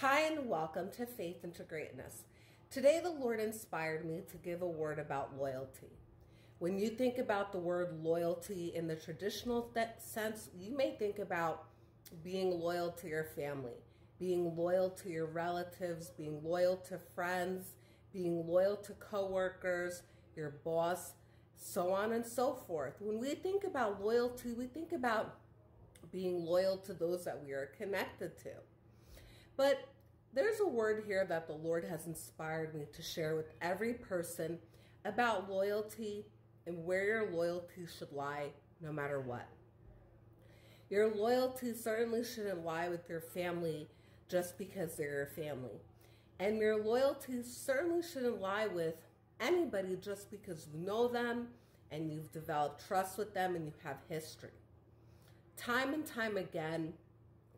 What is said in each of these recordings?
Hi, and welcome to Faith into Greatness. Today, the Lord inspired me to give a word about loyalty. When you think about the word loyalty in the traditional sense, you may think about being loyal to your family, being loyal to your relatives, being loyal to friends, being loyal to coworkers, your boss, so on and so forth. When we think about loyalty, we think about being loyal to those that we are connected to. But there's a word here that the Lord has inspired me to share with every person about loyalty and where your loyalty should lie no matter what. Your loyalty certainly shouldn't lie with your family just because they're your family. And your loyalty certainly shouldn't lie with anybody just because you know them and you've developed trust with them and you have history. Time and time again,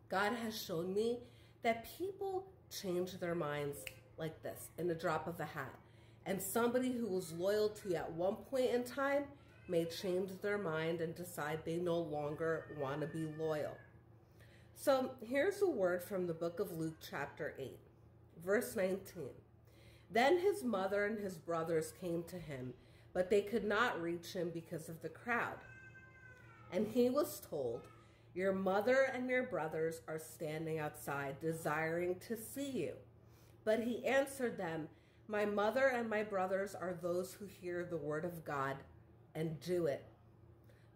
God has shown me that people change their minds like this in the drop of a hat. And somebody who was loyal to you at one point in time may change their mind and decide they no longer want to be loyal. So here's a word from the book of Luke, chapter 8, verse 19. Then his mother and his brothers came to him, but they could not reach him because of the crowd. And he was told, Your mother and your brothers are standing outside, desiring to see you. But he answered them, My mother and my brothers are those who hear the word of God and do it.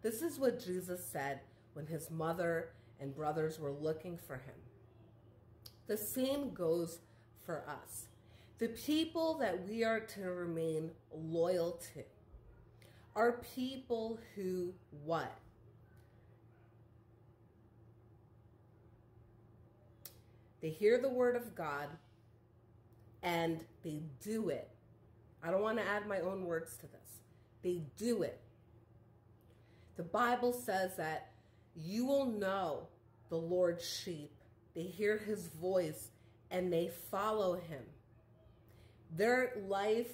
This is what Jesus said when his mother and brothers were looking for him. The same goes for us. The people that we are to remain loyal to are people who what? They hear the word of God and they do it. I don't want to add my own words to this. They do it. The Bible says that you will know the Lord's sheep. They hear his voice and they follow him. Their life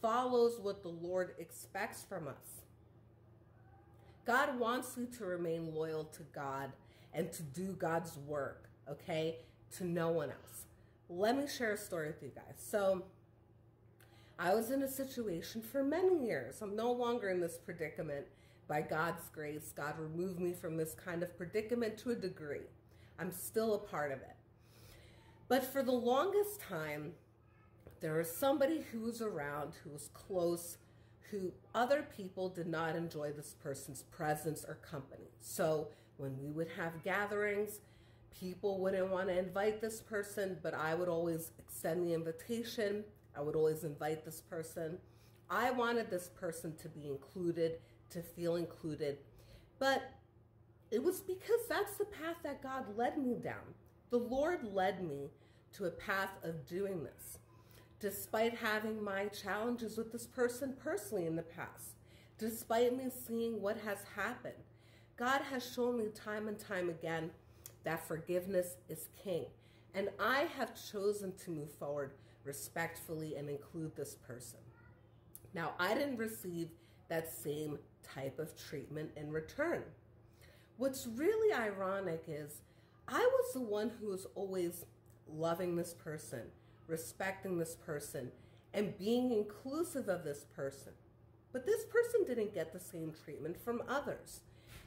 follows what the Lord expects from us. God wants you to remain loyal to God and to do God's work, okay? To no one else. Let me share a story with you guys. So, I was in a situation for many years. I'm no longer in this predicament. By God's grace, God removed me from this kind of predicament to a degree. I'm still a part of it. But for the longest time, there was somebody who was around, who was close, who other people did not enjoy this person's presence or company. So when we would have gatherings, people wouldn't want to invite this person, but I would always extend the invitation. I would always invite this person. I wanted this person to be included, to feel included. But it was because that's the path that God led me down. The Lord led me to a path of doing this, despite having my challenges with this person personally in the past, despite me seeing what has happened. God has shown me time and time again that forgiveness is king. And I have chosen to move forward respectfully and include this person. Now, I didn't receive that same type of treatment in return. What's really ironic is I was the one who was always loving this person, respecting this person, and being inclusive of this person. But this person didn't get the same treatment from others.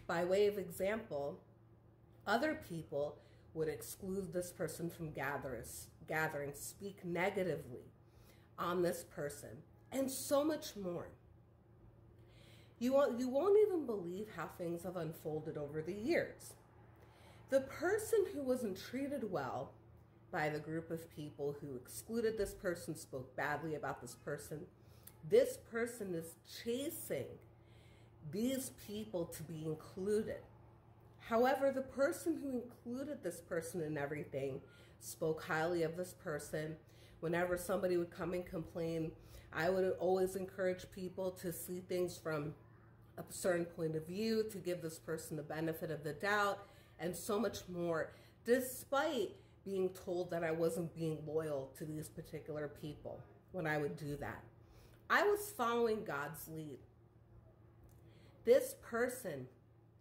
By way of example, other people would exclude this person from gatherings, gatherings, speak negatively on this person, and so much more. You won't, you won't even believe how things have unfolded over the years. The person who wasn't treated well by the group of people who excluded this person, spoke badly about this person, this person is chasing these people to be included. However, the person who included this person in everything spoke highly of this person. Whenever somebody would come and complain, I would always encourage people to see things from a certain point of view, to give this person the benefit of the doubt, and so much more, despite being told that I wasn't being loyal to these particular people when I would do that. I was following God's lead. This person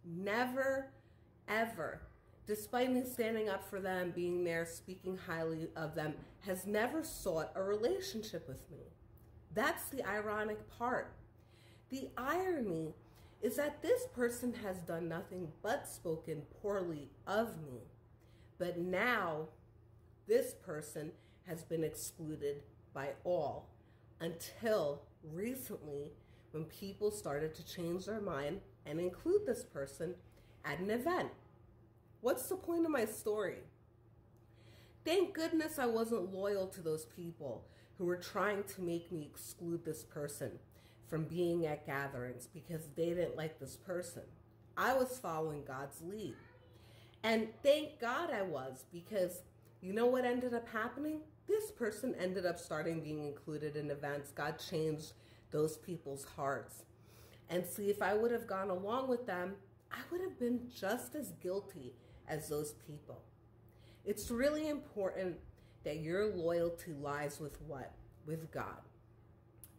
never ever despite me standing up for them, being there, speaking highly of them, has never sought a relationship with me. That's the ironic part. The irony is that this person has done nothing but spoken poorly of me. But now this person has been excluded by all until recently when people started to change their mind and include this person at an event. What's the point of my story? Thank goodness I wasn't loyal to those people who were trying to make me exclude this person from being at gatherings because they didn't like this person. I was following God's lead. And thank God I was because you know what ended up happening? This person ended up starting being included in events. God changed those people's hearts. And see, if I would have gone along with them, would have been just as guilty as those people. It's really important that your loyalty lies with what? With God.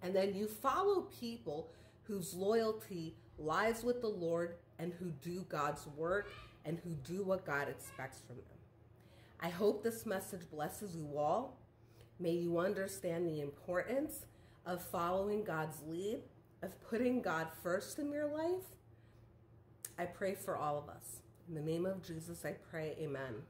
And then you follow people whose loyalty lies with the Lord and who do God's work and who do what God expects from them. I hope this message blesses you all. May you understand the importance of following God's lead, of putting God first in your life. I pray for all of us. In the name of Jesus, I pray, amen.